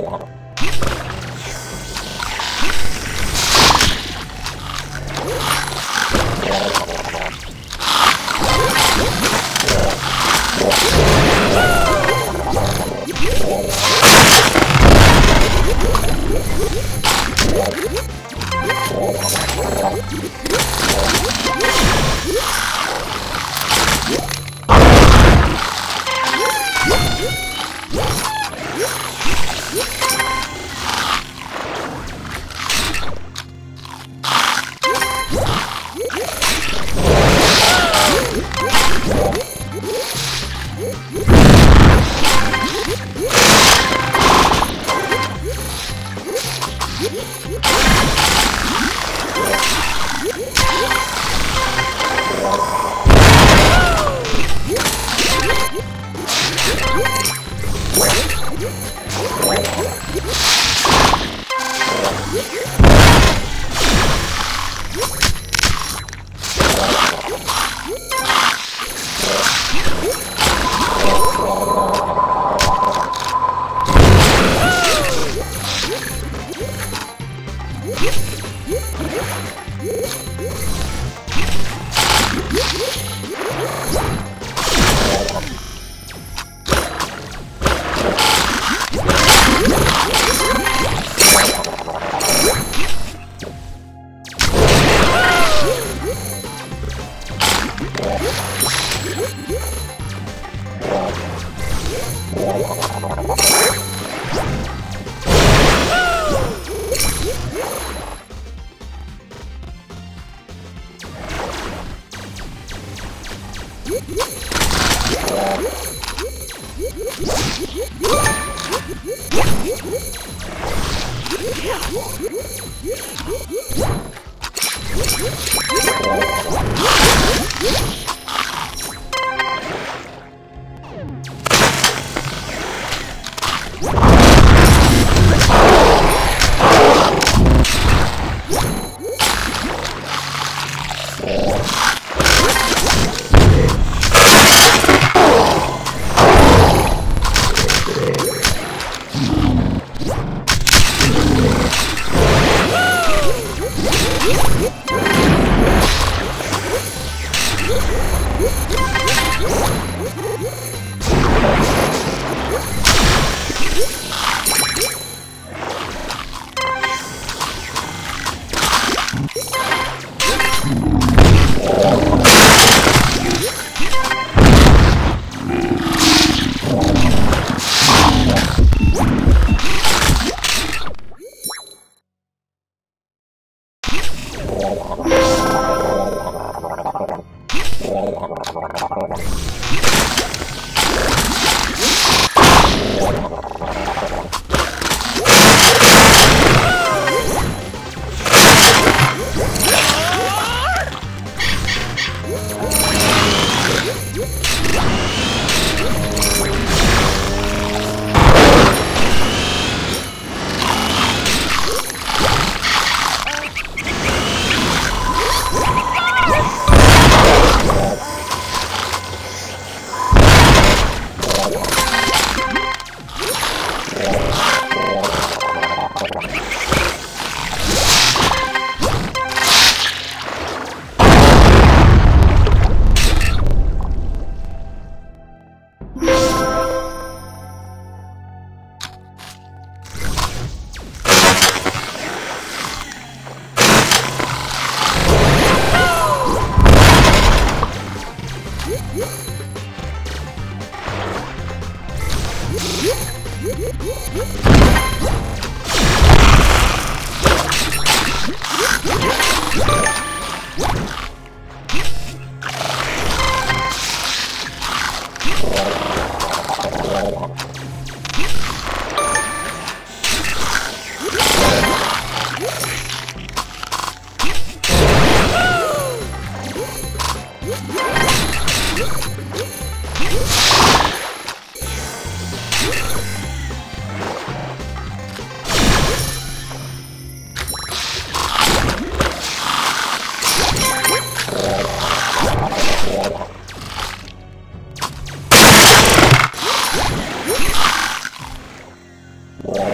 王。you Yeah.